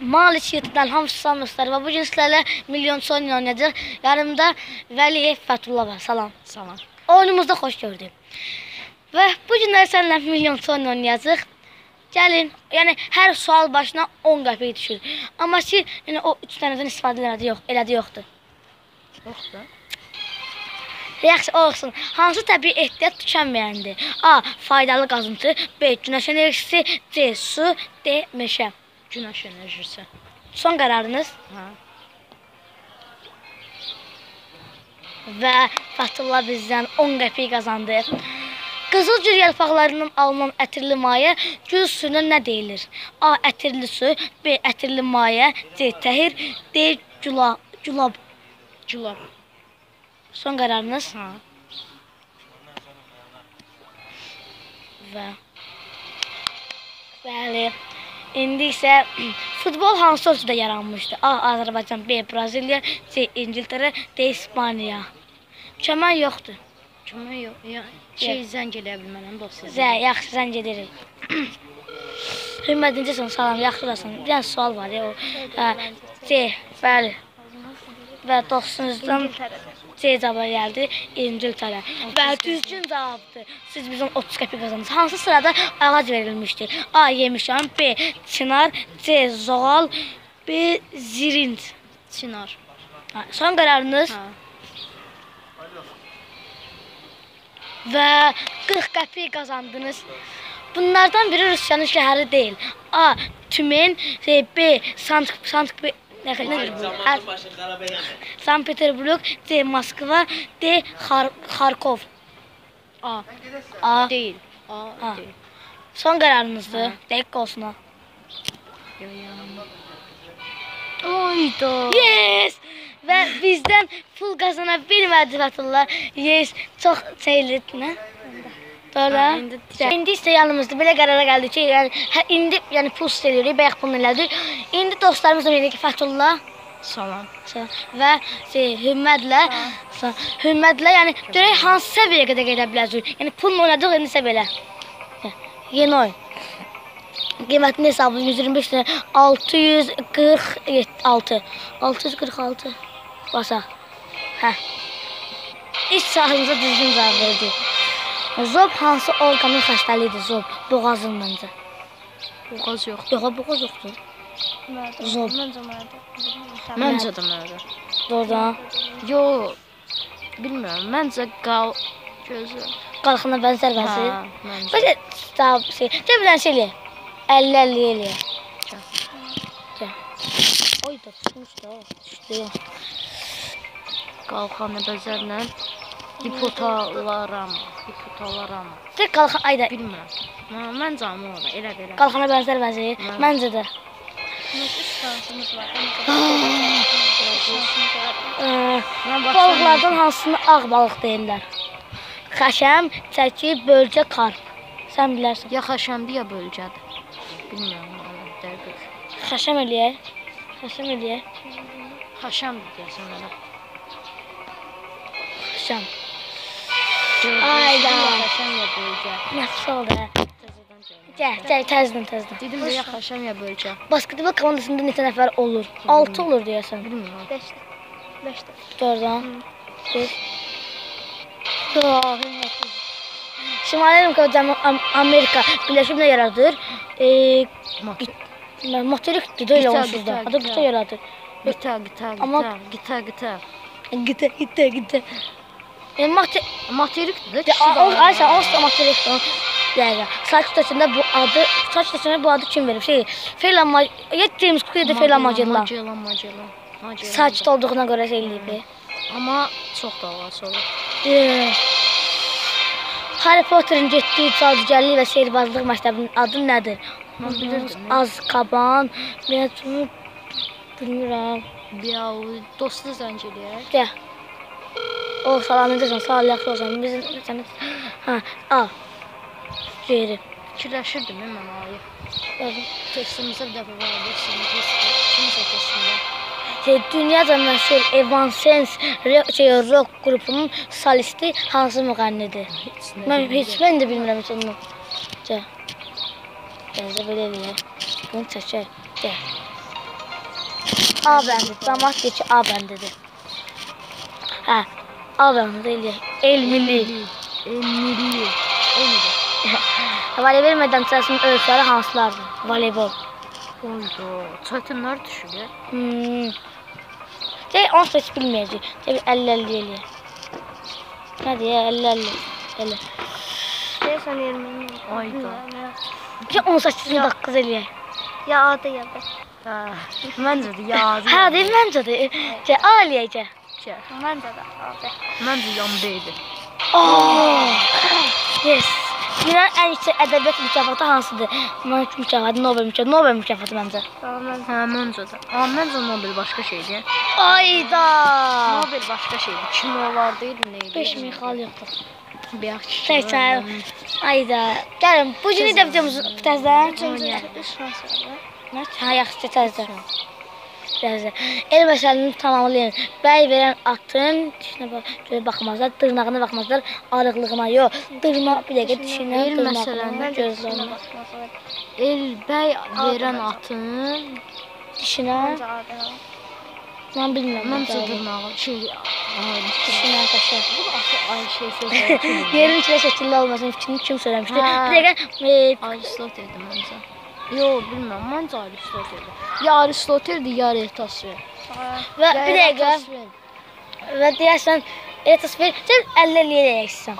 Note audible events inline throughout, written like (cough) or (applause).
Maliç YouTube'dan hamısı sanmışlar və bu gün sizlərlə milyon son oynayacaq. Yanımda Vəliyev Fətullah var. Salam. Salam. Oyunumuzda xoş gördük. Və bu günlər səninlə milyon son oynayacaq. Gəlin, yəni hər sual başına 10 qəpik düşür. Amma ki, yəni o 3 dənədən istifadə elədi yox, elədi yoxdur. Yoxdur. Yaxşı olsun. Hansı təbii ehtiyat tükənməyəndir? A. Faydalı qazıntı, B. Günəş enerjisi, C. Su, D. Meşə. Günəş enerjisi. Son qərarınız? Hə. və Fətullah bizdən 10 qəpik qazandı. Qızıl gül yarpaqlarından alınan ətirli maye gül suyuna nə deyilir? A. Ətirli su, B. Ətirli maye, C. Təhir, D. Gula, gulab. Gülab. Son qərarınız Hə. və Bəli. İndi isə (clears throat) futbol hansı ölkədə yaranmışdı? A. Azərbaycan, B. Braziliya, C. İngiltərə, D. İspaniya. Kəmən yoxdur. Kimə yox. Ya, şey zəng eləyə bilmərəm dostlar. Zə, yaxşı zəng edirik. (clears throat) Hürmətinci son salam, yaxşıdasın. Bir dənə sual var ya o. Hə, C, bəli. Və dostunuzdan C cavabı gəldi, İngiltərə. Və düzgün cavabdır. Siz bizdən 30 qəpik qazandınız. Hansı sırada ağac verilmişdir? A. Yemişan, B. Çınar, C. Zoğal, B. Zirint. Çinar. Ha, son qərarınız? Hə. və 40 qəpik qazandınız. Bunlardan biri Rusiyanın şəhəri deyil. A. Tümen, B. Sankt Sankt nə nə Sankt Peterburg, C. Moskva, D. Xar Xarkov. A. A. Deyil. A Ha. deyil. Son qərarınızdır. Ha. Dəqiq olsun. ha. Ayda. Yes! Və bizdən pul qazana bilmədi Fətullah. Yes, çox şeyli, Doğru. Ha, indi, indi- isə yanımızda belə qərara gəldik ki, yəni hə, indi yəni pul istəyirik, bayaq pul elədik. İndi dostlarımızla birlikdə Fətullah Salam. sə- və şey, Hümmədlə sə- Hümmədlə yəni görək hansı səviyyəyə qədər gedə bilərik. Yəni pulla oynadıq indi isə belə. Hə, Yeni oyun. Qiymətini hesablayın 125 lira 646 646 basaq. Hə. İş sahibimizə düzgün cavab verdi. Zob hansı orqanın xəstəliyidir? Zob boğazın məncə. Boğaz yox. Yox, boğaz yoxdur. Zob. Məncə də məndə. Doğrudan. Yo. Bilmirəm. Məncə qal gözü. Qalxına bənzər bəzi. Məncə. Belə stab şey. Gəl bir dənə şey elə. 50 50 elə. Gəl. Oy da tutmuş da. Düşdü. Qalxanı bəzərlə hipotalaram. Hipotalaram. Tek qalxan ayda Bilmirəm. Məncə amma ola. Elə belə. qalxana bənzər bəzi. Hə. Məncə də. Mən baxsam. balıqlardan hansını ağ balıq deyirlər? Xəşəm, çəki, bölcə, karp. Sən bilərsən. Ya xəşəmdir ya bölgədir. Bilmirəm dəqiq. Xəşəm eləyək. Xəşəm eləyək. Xəşəmdir deyəsən mənə. Xəşəm. Ayda. Nasıl oldu? Gəl, gəl təzdən təzdən. Dedim belə xaşam ya bölgə. Basketbol komandasında neçə nəfər olur? 6 olur deyəsən. Bilmirəm. 5. 5. 4-dan. 5. Doğru. Şimali Amerika, Amerika birləşimlə yaradır. E, Motorikdir də elə onsuz da. Adı qıta yaradır. Qıta, qıta, qıta, qıta, qıta. Qıta, qıta, qıta. E, mate Materikdir də. Ayşə, onsuz da materik. Yəni, saç tutasında bu adı, saç tutasında bu adı kim verib? Şey, Feyla Mag, ya James Cook ya da Feyla Magellan. Magellan, Magellan. Magellan. Saçda olduğuna görə şey eləyib. e. Amma çox da var olur. Eee, Harry Potterin getdiyi cadugərlik və sehrbazlıq məktəbinin adı nədir? Mən bilirdim. Azkaban, Mecnun, bilmirəm. Ya dostu zəng eləyək. Gəl. O salam edirsən, sağ ol, yaxşı olsan. Biz səni hə, al. Geri. Fikirləşirdim mən ayı. Gördün. Testimizə bir dəfə var idi, sizin test. Kimisə testində. Şey, dünyaca məşhur Evanescence re- şey, rock qrupunun solisti hansı müğənnidir? Heç nə Mən bilmirəm. heç mən də bilmirəm heç onu. Gəl. Gəl, belə eləyək. Bunu çəkək. Gəl. A bəndi. Damat deyir ki, A bəndidir. Hə, A bəndi eləyək. Elmili. Elmili. (laughs) Elmili. Voleybol meydançasının ölçüləri hansılardır? Voleybol. Oydu. Çətinlər düşür. Hmm. Şey, onu heç bilməyəcək. Şey, 50-50 eləyək. Nə deyə, 50-50. Elə. Deyəsən 20. Ayda. Şey, 18-9 eləyək. Ya adı ya da. Hə. Məncə də yazı. Hə, deyil, məncə də. Şey, A də adı. Məncə yanında idi. Oh! Yes. Ən yüksək ədəbiyyat mükafatı hansıdır? Mən mükafatı Nobel mükafatı. Nobel mükafatı məncə. Mən Hə, məncə də. Amma məncə Nobel başqa şeydir. Ayda. Nobel başqa şeydir. Kinolarda idi, nə idi? 5000 xal yoxdur. Bəyək. Təkrar. Ayda. Gəlin, bu gün də videomuzu var. Nə? Hə, yaxşı təzədən. Təzədən. El məsələni tamamlayın. Bəy verən atın dişinə görə baxmazlar, dırnağına baxmazlar, arıqlığına yox. Dırnaq bir dəqiqə dişinə, dırnağına, gözlərinə, El bəy verən atın dişinə. Mən bilmirəm. məncə dırnağı şey dişinə qaşar. Ay şey söz. (laughs) Yerin içində şəkilli olmasın fikrini kim söyləmişdi? Bir dəqiqə e, Aristoteldir məncə. Yox, bilmirəm. Məncə Aristoteldir. Ya Aristoteldir, ya Eratosfen. və bir dəqiqə və deyəsən etasfer sən 50 eləyəcəksən.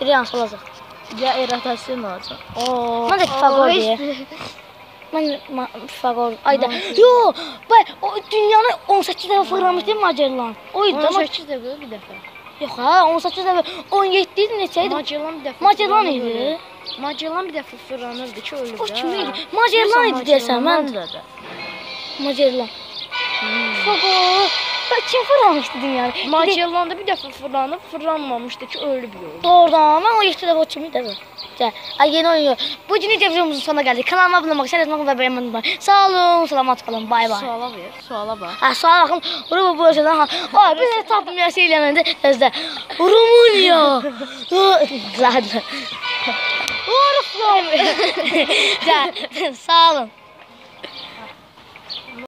Görək hansı olacaq. Ya Eratosfen olacaq. Oo. Mən də Pifagor deyək. Mən Pifagor. Ayda. Yo, bax o dünyanı 18 dəfə fırlamışdı Magellan. O idi amma 18 dəfə bir dəfə. Yox ha, 18 dəfə 17 idi neçə idi? Magellan bir dəfə. Magellan idi. Magellan bir dəfə fırlanırdı ki, ölüb. O kim idi? Magellan idi deyəsən mən. Magellan. Hmm. Pifagor. Bax kim fırlamışdı dünyanı? Bir də- Magellan da bir dəfə fırlanıb, fırlanmamışdı ki, ölüb yol. Doğrudan mən o 7 dəfə o kimi dəfə. Gəl. Ay yeni oyun yox. Bu gün videomuzun sonuna gəldik. Kanalıma abunə olmaq, şərəflə və bəyənməyi unutmayın. Sağ olun, salamat qalın. Bay bay. Suala ver, suala bax. Ha, sağ baxın. Rumu bu ölçədən ha. Ay, bir də tapmaya şey eləməndə özdə. Rumıniya. Zaten. Urflay. (laughs) Gəl. Sağ olun.